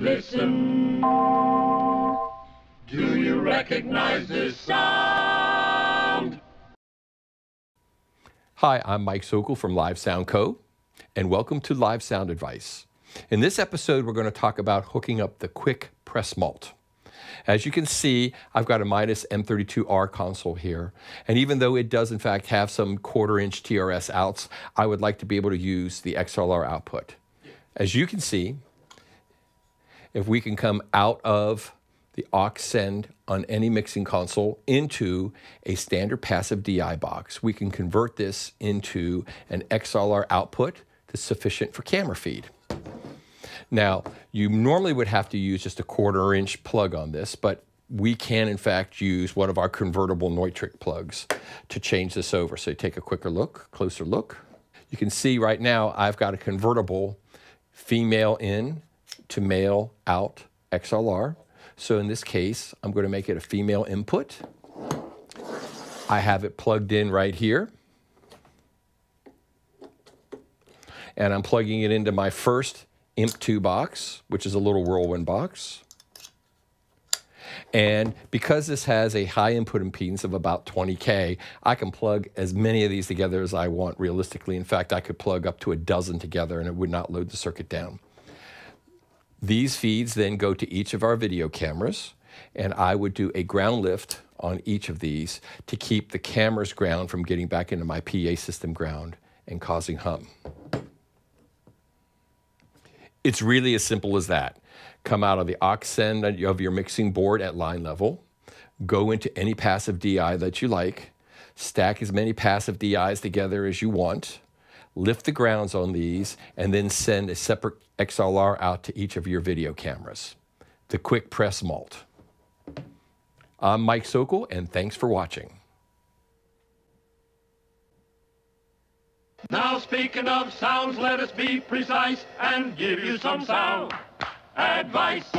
Listen. Do you recognize this sound? Hi, I'm Mike Sokol from Live Sound Co. and welcome to Live Sound Advice. In this episode, we're going to talk about hooking up the Quick Press Mult. As you can see, I've got a Midas M32R console here. And even though it does in fact have some quarter inch TRS outs, I would like to be able to use the XLR output. As you can see, if we can come out of the aux send on any mixing console into a standard passive DI box, we can convert this into an XLR output that's sufficient for camera feed. Now, you normally would have to use just a quarter inch plug on this, but we can in fact use one of our convertible Neutrik plugs to change this over. So take a quicker look, closer look. You can see right now I've got a convertible female in to male out XLR. So in this case, I'm going to make it a female input. I have it plugged in right here. And I'm plugging it into my first IMP2 box, which is a little whirlwind box. And because this has a high input impedance of about 20K, I can plug as many of these together as I want realistically. In fact, I could plug up to a dozen together and it would not load the circuit down. These feeds then go to each of our video cameras, and I would do a ground lift on each of these to keep the camera's ground from getting back into my PA system ground and causing hum. It's really as simple as that. Come out of the aux send of your mixing board at line level, go into any passive DI that you like, stack as many passive DIs together as you want, lift the grounds on these, and then send a separate XLR out to each of your video cameras. The Quick Press Mult. I'm Mike Sokol, and thanks for watching. Now speaking of sounds, let us be precise and give you some sound advice.